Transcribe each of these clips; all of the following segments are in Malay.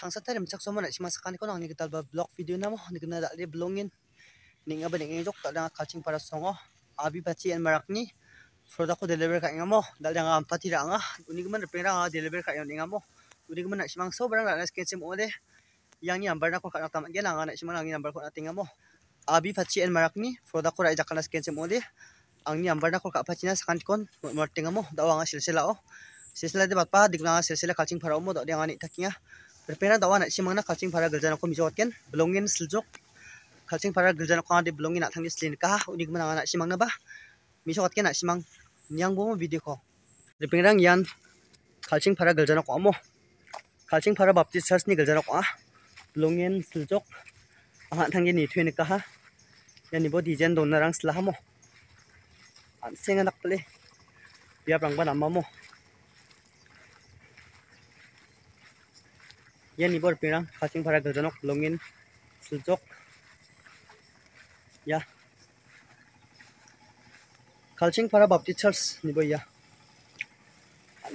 changsa tarim chak somana sima sakani ko nang ni gital ba blog video namo ni gna dali blongin ninga ba ninga jok ta kaching para songo abi bachi en marakni froda ko deliver ka ngamo dal jang am pati ranga uni gman repera deliver ka ngamo uni gman simang so barang la sken sim ode yang ni ambar na ko ka tam gen anga na simang ngi number ko na tingamo abi bachi en marakni froda ko ra jakana sken sim ode angni ambar na ko ka pachina sakan kon mar tingamo dawanga silsila o silsila de batpa dikna silsila kaching para omo do yang ani takinga prepare dawa na si mana kalching para geljana ko mijo ken belongin seljok kalching para geljana ko ade belongin atang di selin kah unik mana na si mang na ba mijo ken na si mang nyang bo video ko perpera yan kalching para geljana ko amo kalching para baptist church ni geljana ko a belongin seljok ah atang di ni thuen ka ha yan ni bo dijen don na rang selah amo an senga nak pele biar rang ba namamo yan ibor pirang kasing para gajanok longin suljok ya. Kalching para bapti church nibo ya.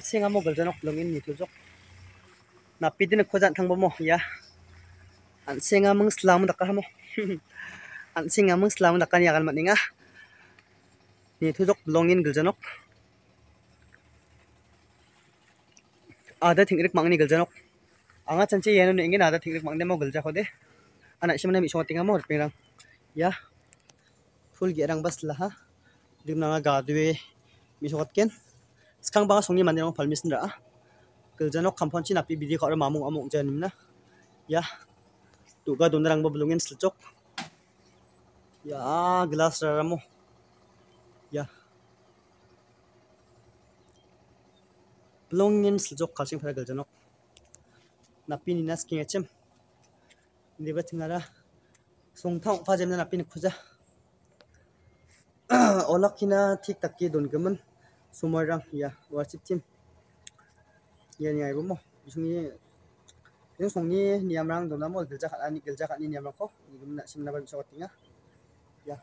Singa mo gajanok longin ni suljok napidin khojan thangbo mo ya. An singa mung slam dakka mo an singa mung slam dakka ni akan maninga ni thujok longin gajanok ada thingrik mangni gajanok anga chanchi yenu ne ingin ada thik mang demo gulja khode ana simna mi shoti ngamo pirang. Ya. Full ge bas la ha. Dim na ga dwe mi ken. Skang ba songni man demo palmis ndra gulja no kampon chi napi bidi khara mamung amung janim na. Ya. Tu ga don rang ba bulungin slchok ya glass ramo ya. Belongin seljok kalsing pada geljanok napi ni nas king achem deba tingara song thong pa jem na napi ni khuja. Olakina thik takki don gaman sumar rang ya worship team. Ya ni ai bomo sungi yung songi niam rang don namo gelja khat ani gelja khat ni niam ko. Gum na simna ba so tinga. Ya.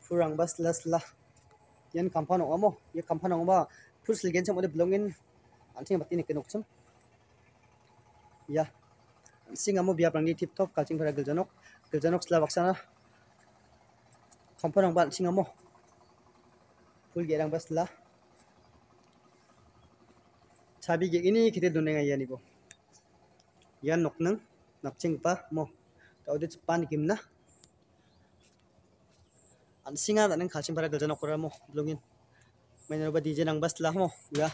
Furang bas las la yan kampan ongamo ye kampan ongba fusil gen cham ode belongin anting batti ni kenok cham ya. Singa mo biap rangi tip top kalching para geljanok geljanok sla baksana komporang ban singa mo pul gerang basla chabi ge ini kite dunenga yani bo yan noknang nakching pa mo. Tawde pan kimna an singa dan kalching para geljanok kora mo blungin main ba dj nang basla mo ya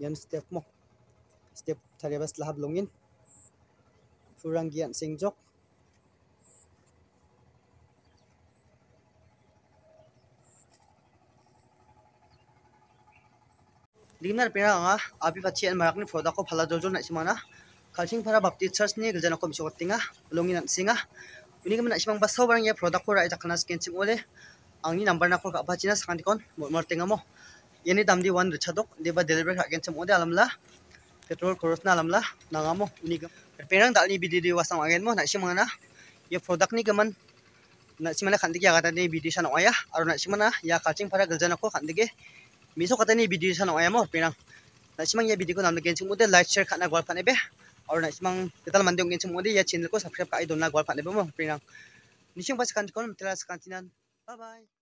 yan step mo step tharibas lahab longin furangian singjok Limnar pera nga api pachi an marak ni product ko phala jojo na simana. Kalsing para bapti church ni giljan ko misok tinga longin an singa. Ini kemen simang basau barang ya product ko ra jakana scan sim ole. Angni number na ko ka pachina sakandi kon mor tinga mo ini damdi one richadok deba delivery hagen sem ode alamla petrol koros na alamla nangamo ini gam perang dalni bidi di wasang agen mo na simana ye product ni gaman na simana khandi ya gata ni bidi sana aya aro na simana ya kaching para galjana ko khandi ge miso kata ni bidi sana aya mo perang. Na simang ya bidi ko namle gen sem ode like share khana gwal phane be. Aro na simang ketal mandi gen sem ode ya channel ko subscribe ka idon na gwal phane be mo perang. Nising pas kan kon tela sakantinan bye bye